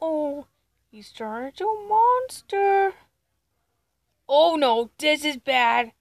oh, he's turned into a monster. Oh no, this is bad.